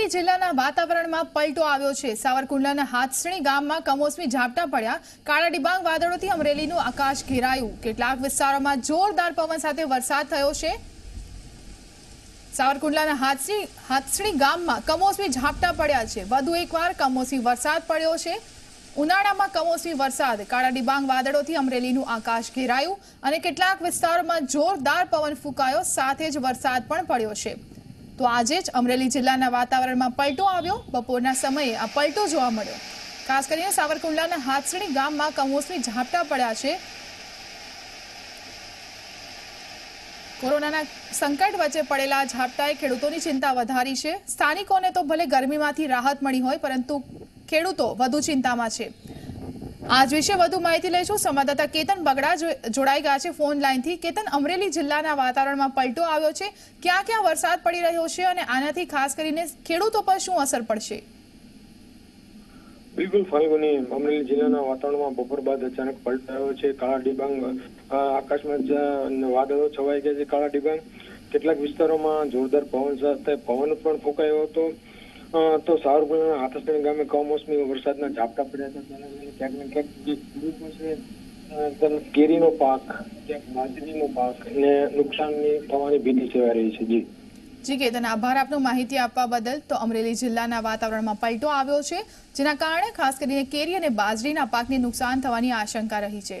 અમરેલી જિલ્લાના વાતાવરણમાં પલટો આવ્યો છે. સાવરકુંડલાના હાથસણી ગામમાં કમોસમી ઝાપટા પડ્યા. કાળા ડિબાંગ વાદળોથી અમરેલીનું આકાશ ઘેરાયું. કેટલાક વિસ્તારોમાં જોરદાર પવન સાથે વરસાદ થયો છે. સાવરકુંડલાના હાથસણી હાથસણી ગામમાં કમોસમી ઝાપટા પડ્યા છે. વધુ એકવાર કમોસમી વરસાદ પડ્યો છે. ઉનાળામાં કમોસમી વરસાદ. કાળા ડિબાંગ વાદળોથી અમરેલીનું આકાશ ઘેરાયું અને કેટલાક વિસ્તારોમાં જોરદાર પવન ફૂંકાયો. સાથે જ વરસાદ પણ પડ્યો છે. તો આજે જ અમરેલી જિલ્લાના વાતાવરણમાં પલટો આવ્યો. બપોરના સમયે આ પલટો જોવા મળ્યો. ખાસ કરીને સાવરકુંડલાના હાથસણી ગામમાં કમોસમી ઝાપટા પડ્યા છે. કોરોનાના સંકટ વચ્ચે પડેલા ઝાપટાએ ખેડૂતોની ચિંતા વધારી છે. સ્થાનિકોને તો ભલે ગરમીમાંથી રાહત મળી હોય, પરંતુ ખેડૂતો વધુ ચિંતામાં છે. આજ વિશે વધુ માહિતી લઈશું. સંવાદદાતા કેતન બગડા જોડાઈ ગયા છે ફોન લાઈનથી કેતન, અમરેલી જિલ્લાના વાતાવરણમાં પલટો આવ્યો છે. ક્યાં ક્યાં વરસાદ પડી રહ્યો છે અને આનાથી ખાસ કરીને ખેડૂતો પર શું અસર પડશે? બિલકુલ ફાલ્ગુની અમરેલી જિલ્લાના વાતાવરણમાં બપોર બાદ અચાનક પલટાયો છે. કાળા ડિબાંગ આકાશમાં વાદળો છવાઈ ગયા છે. કાળા ડિબાંગ. કેટલાક વિસ્તારોમાં જોરદાર પવન સાથે પવન પણ ફૂંકાયો હતો. તો સાવરકુંડલાના હાથસણી ગામે કમોસમી વરસાદના ઝાપટા પડ્યા હતા. તેના લીધે ક્યાંક ને ક્યાંક જે કેરીનો પાક, ક્યાંક બાજરીનો પાક ને નુકસાનની થવાની ભીતિ સેવાઈ રહી છે. જી. જી, કેતન, આભાર. આપનો માહિતી આપવા બદલ તો અમરેલી જિલ્લાના વાતાવરણમાં પલટો આવ્યો છે, જેના કારણે ખાસ કરીને કેરી અને બાજરીના પાકને નુકસાન થવાની આશંકા રહી છે.